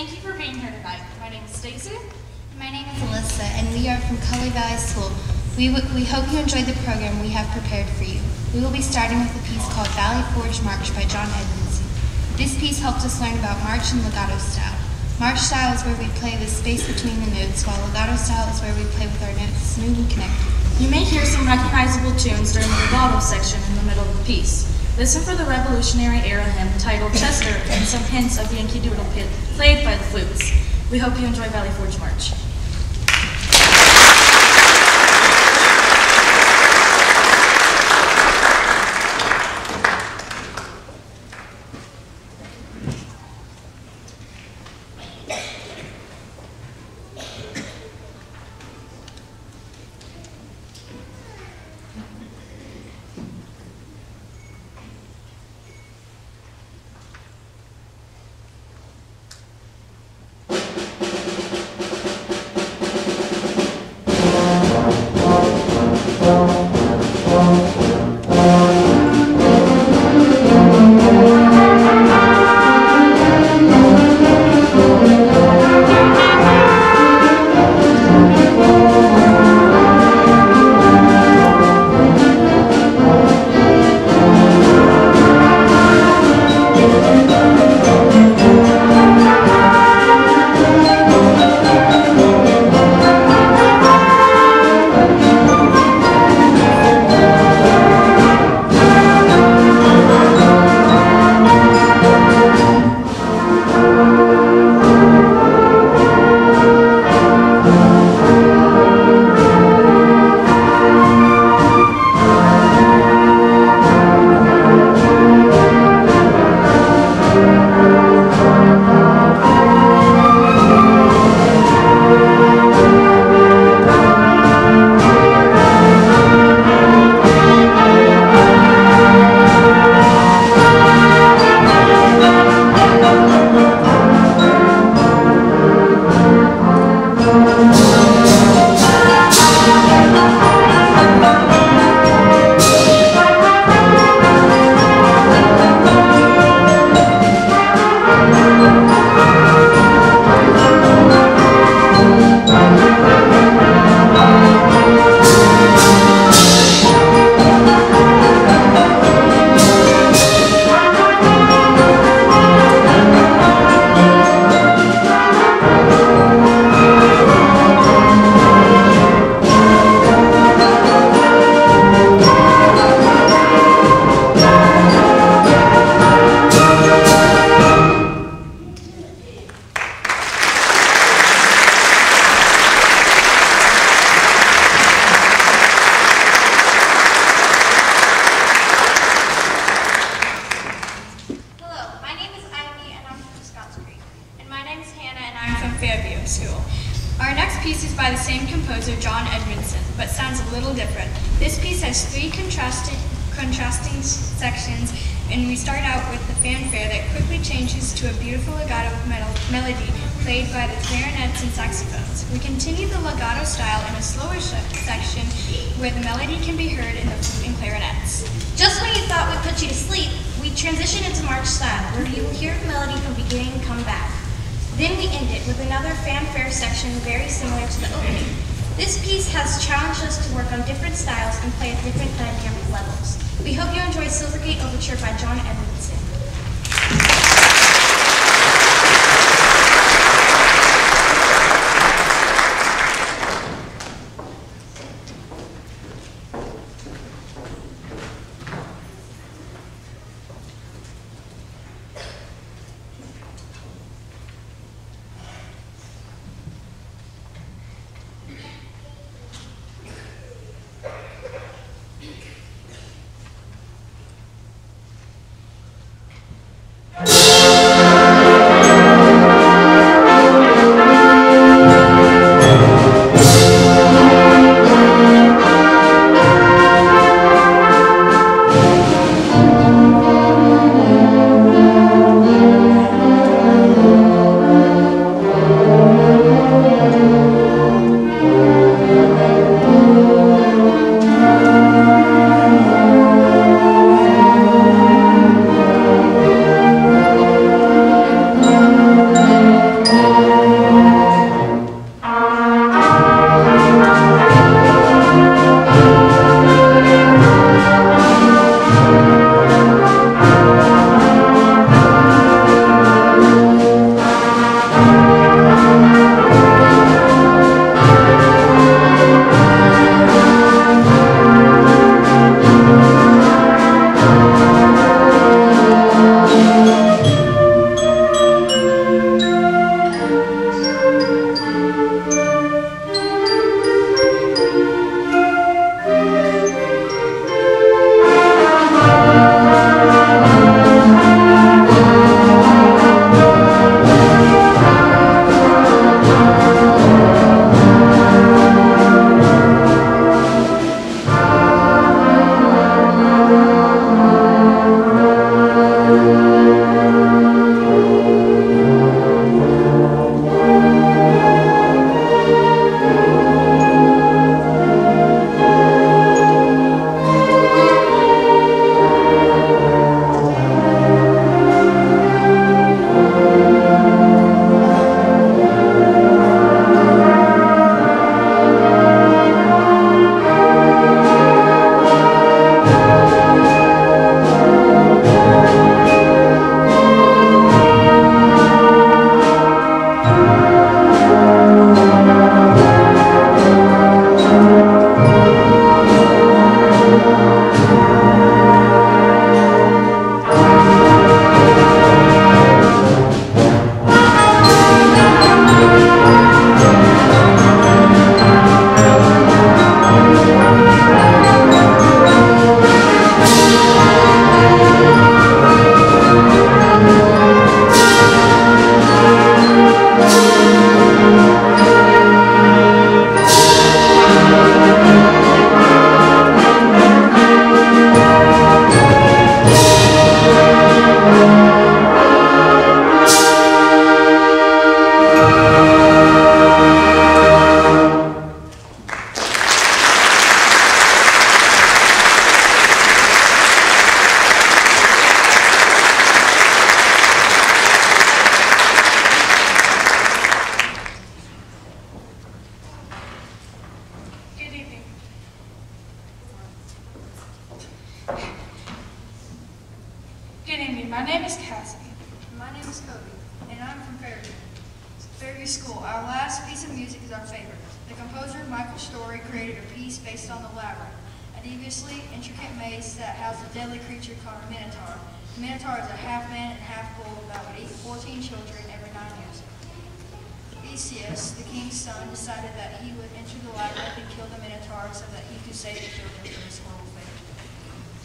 Thank you for being here tonight. My name is Stacy. My name is Alyssa, and we are from Cullowhee Valley School. We, we hope you enjoyed the program we have prepared for you. We will be starting with a piece called Valley Forge March by John Edmondson. This piece helps us learn about march and legato style. March style is where we play with space between the notes, while legato style is where we play with our notes smooth and connected. You may hear some recognizable tunes during the legato section in the middle of the piece. Listen for the Revolutionary Era hymn titled Chester and some hints of Yankee Doodle Pit played by the flutes. We hope you enjoy Valley Forge March. Little different. This piece has three contrasting, contrasting sections, and we start out with the fanfare that quickly changes to a beautiful legato mel- melody played by the clarinets and saxophones. We continue the legato style in a slower section where the melody can be heard in the flute and clarinets. Just when you thought we'd put you to sleep, we transition into march style, where you will hear the melody from beginning come back. Then we end it with another fanfare section very similar to the opening. This piece has challenged us to work on different styles and play at different dynamic levels. We hope you enjoy Silvergate Overture by John Edmondson. Housed a deadly creature called a Minotaur. The Minotaur is a half man and half bull that would eat 14 children every nine years. Theseus, the king's son, decided that he would enter the labyrinth and kill the Minotaur so that he could save the children from this horrible fate.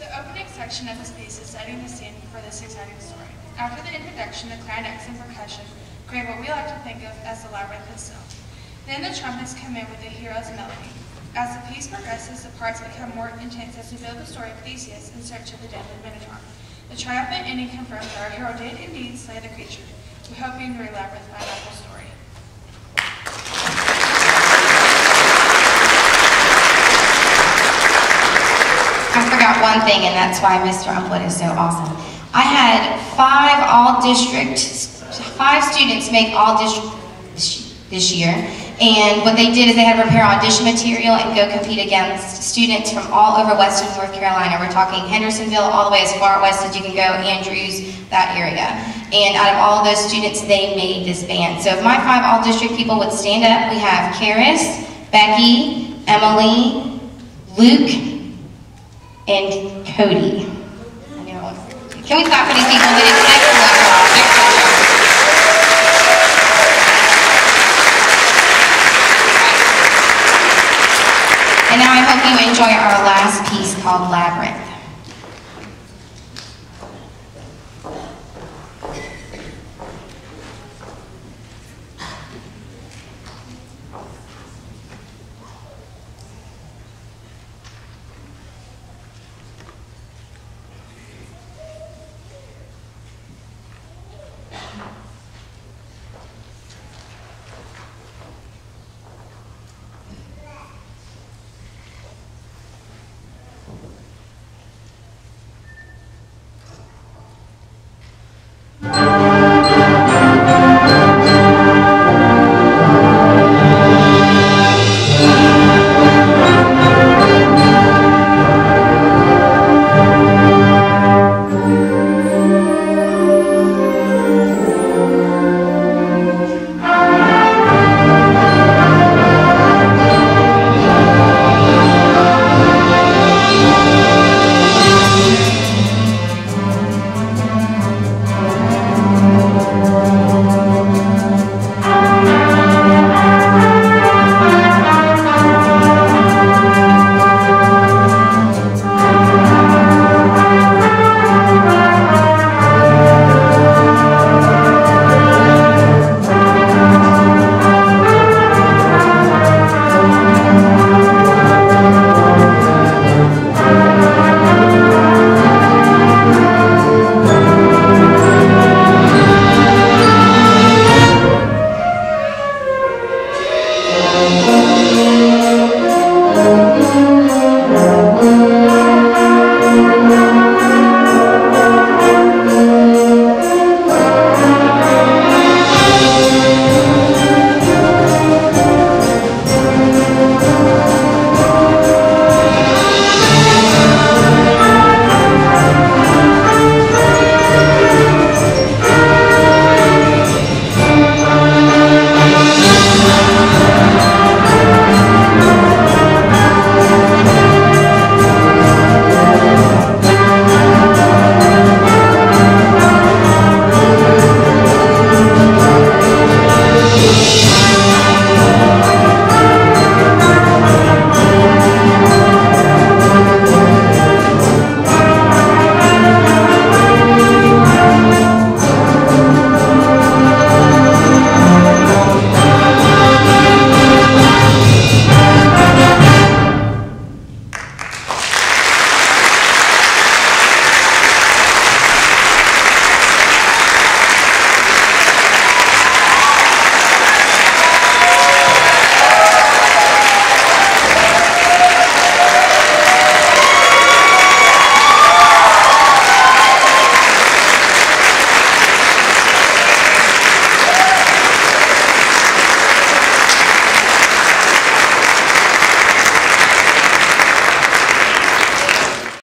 The opening section of this piece is setting the scene for this exciting story. After the introduction, the clarinets and percussion create what we like to think of as the labyrinth itself. Then the trumpets come in with the hero's melody. As the piece progresses, the parts become more intense as we build the story of Theseus in search of the deadly Minotaur. The triumphant ending confirms that our hero did indeed slay the creature. We hope you enjoy Labyrinth by Michael Story. I forgot one thing, and that's why Mr. Umwood is so awesome. I had five all-district, five students make all-district this year, and what they did is they had to prepare audition material and go compete against students from all over Western North Carolina. We're talking Hendersonville all the way as far west as you can go, Andrews, that area. And out of all those students, they made this band. So if my five all-district people would stand up, we have Karis, Becky, Emily, Luke, and Cody. Can we clap for these people? They did excellent job. And now I hope you enjoy our last piece called Labyrinth.